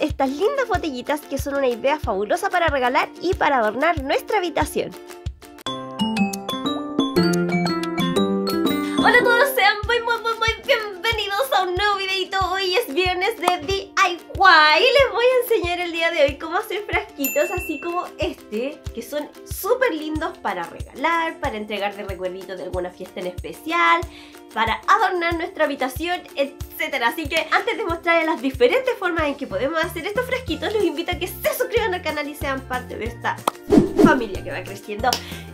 estas lindas botellitas que son una idea fabulosa para regalar y para adornar nuestra habitación. Hola a todos, sean muy muy muy muy bienvenidos a un nuevo videito. Hoy es viernes de DIY y les voy a enseñar el día de hoy cómo hacer frasquitos así como este, que son súper lindos para regalar, para entregar de recuerdito de alguna fiesta en especial, para adornar nuestra habitación, etcétera. Así que antes de mostrarles las diferentes formas en que podemos hacer estos frasquitos, los invito a que se suscriban al canal y sean parte de esta familia que va creciendo.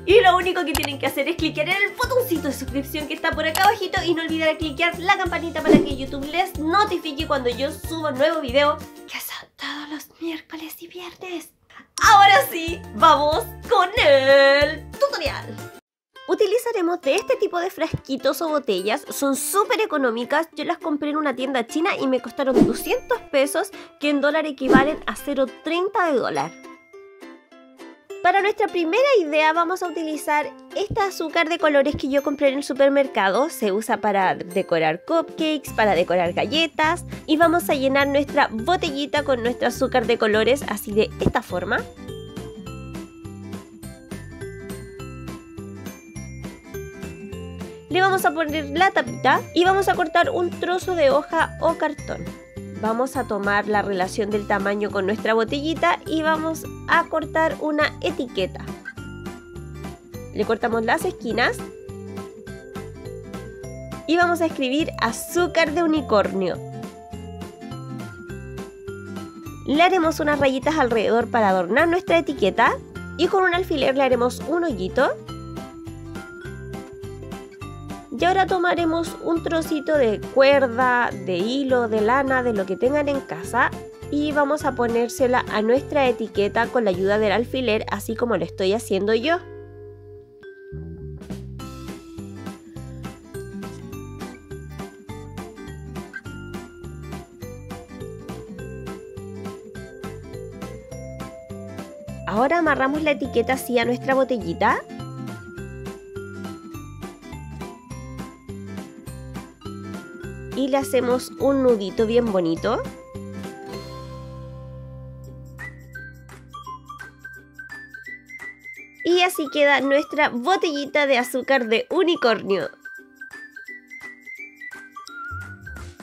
Y lo único que tienen que hacer es clicar en el botoncito de suscripción que está por acá abajito y no olvidar clicar la campanita para que YouTube les notifique cuando yo suba un nuevo video que son todos los miércoles y viernes. Ahora sí, vamos con el tutorial. Utilizaremos de este tipo de frasquitos o botellas, son súper económicas, yo las compré en una tienda china y me costaron 200 pesos que en dólar equivalen a 0,30 de dólar. Para nuestra primera idea vamos a utilizar este azúcar de colores que yo compré en el supermercado. Se usa para decorar cupcakes, para decorar galletas. Y vamos a llenar nuestra botellita con nuestro azúcar de colores así de esta forma. Le vamos a poner la tapita y vamos a cortar un trozo de hoja o cartón vamos a tomar la relación del tamaño con nuestra botellita y vamos a cortar una etiqueta. Le cortamos las esquinas y vamos a escribir azúcar de unicornio. Le haremos unas rayitas alrededor para adornar nuestra etiqueta y con un alfiler le haremos un hoyito y ahora tomaremos un trocito de cuerda, de hilo, de lana, de lo que tengan en casa y vamos a ponérsela a nuestra etiqueta con la ayuda del alfiler, así como lo estoy haciendo yo. Ahora amarramos la etiqueta así a nuestra botellita y le hacemos un nudito bien bonito. Y así queda nuestra botellita de azúcar de unicornio.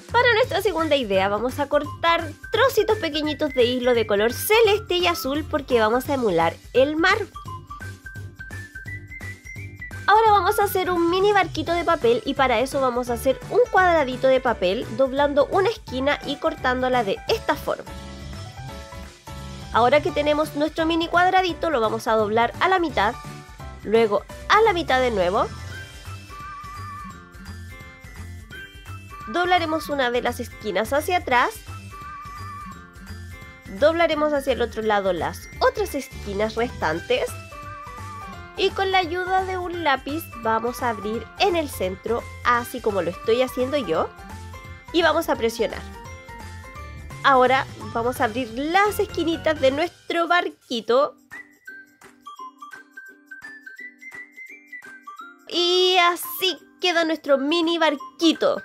Para nuestra segunda idea vamos a cortar trocitos pequeñitos de hilo de color celeste y azul porque vamos a emular el mar. Ahora vamos a hacer un mini barquito de papel y para eso vamos a hacer un cuadradito de papel doblando una esquina y cortándola de esta forma. Ahora que tenemos nuestro mini cuadradito lo vamos a doblar a la mitad, luego a la mitad de nuevo. Doblaremos una de las esquinas hacia atrás. Doblaremos hacia el otro lado las otras esquinas restantes y con la ayuda de un lápiz vamos a abrir en el centro, así como lo estoy haciendo yo, y vamos a presionar. Ahora vamos a abrir las esquinitas de nuestro barquito. Y así queda nuestro mini barquito.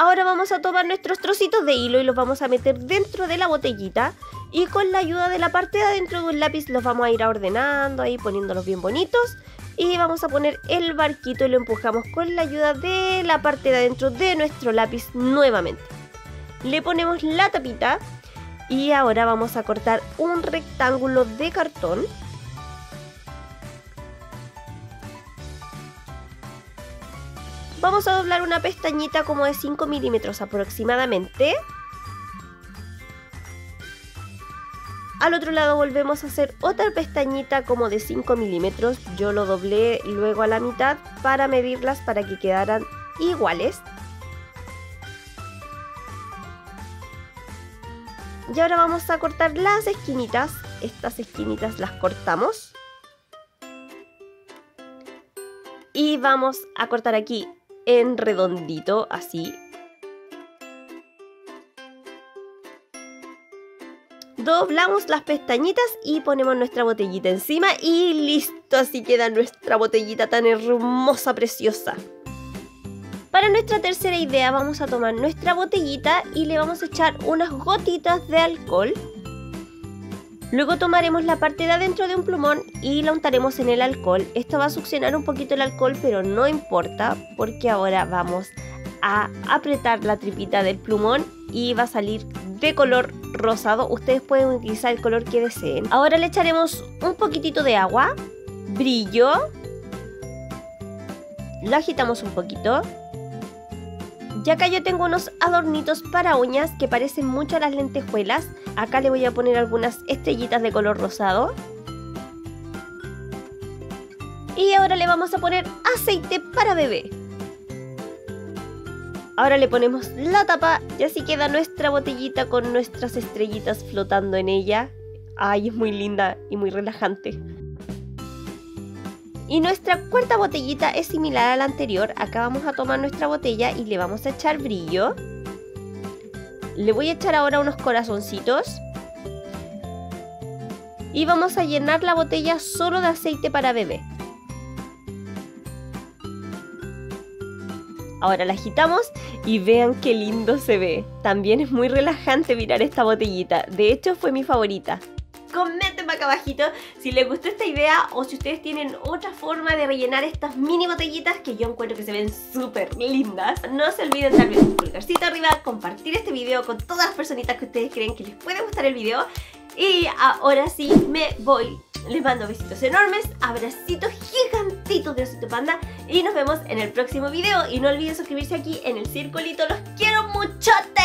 Ahora vamos a tomar nuestros trocitos de hilo y los vamos a meter dentro de la botellita y con la ayuda de la parte de adentro de un lápiz los vamos a ir ordenando ahí poniéndolos bien bonitos y vamos a poner el barquito y lo empujamos con la ayuda de la parte de adentro de nuestro lápiz nuevamente. Le ponemos la tapita y ahora vamos a cortar un rectángulo de cartón. Vamos a doblar una pestañita como de 5 milímetros aproximadamente. Al otro lado volvemos a hacer otra pestañita como de 5 milímetros. Yo lo doblé luego a la mitad para medirlas para que quedaran iguales. Y ahora vamos a cortar las esquinitas. Estas esquinitas las cortamos. Y vamos a cortar aquí en redondito, así, doblamos las pestañitas y ponemos nuestra botellita encima y listo, así queda nuestra botellita tan hermosa, preciosa. Para nuestra tercera idea vamos a tomar nuestra botellita y le vamos a echar unas gotitas de alcohol. Luego tomaremos la parte de adentro de un plumón y la untaremos en el alcohol. Esto va a succionar un poquito el alcohol, pero no importa porque ahora vamos a apretar la tripita del plumón y va a salir de color rosado. Ustedes pueden utilizar el color que deseen. Ahora le echaremos un poquitito de agua, brillo, lo agitamos un poquito y acá yo tengo unos adornitos para uñas que parecen mucho a las lentejuelas. Acá le voy a poner algunas estrellitas de color rosado. Y ahora le vamos a poner aceite para bebé. Ahora le ponemos la tapa y así queda nuestra botellita con nuestras estrellitas flotando en ella. Ay, es muy linda y muy relajante. Y nuestra cuarta botellita es similar a la anterior. Acá vamos a tomar nuestra botella y le vamos a echar brillo. Le voy a echar ahora unos corazoncitos. Y vamos a llenar la botella solo de aceite para bebé. Ahora la agitamos y vean qué lindo se ve. También es muy relajante mirar esta botellita. De hecho fue mi favorita comenten acá abajito si les gustó esta idea o si ustedes tienen otra forma de rellenar estas mini botellitas que yo encuentro que se ven súper lindas. No se olviden darle un pulgarcito arriba, compartir este video con todas las personitas que ustedes creen que les puede gustar el video. Y ahora sí me voy. Les mando besitos enormes, abracitos gigantitos de Osito Panda y nos vemos en el próximo video. Y no olviden suscribirse aquí en el circulito. ¡Los quiero muchote!